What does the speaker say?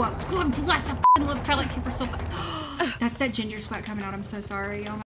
No! God bless. a f***ing love toilet paper so bad. That's that ginger sweat coming out. I'm so sorry. Oh